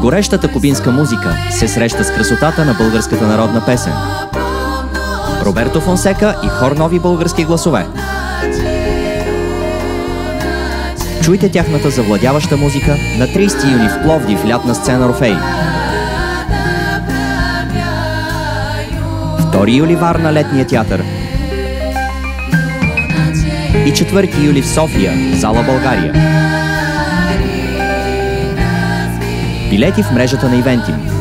Горещата кубинска музика се среща с красотата на българската народна песен. Роберто Фонсека и хор нови български гласове. Чуйте тяхната завладяваща музика на 30 юни в Пловдив лятна сцена Рофей. 2 юли Варна летния театър. И 4 юли в София, зала България. Билети в мрежата на Ивентим.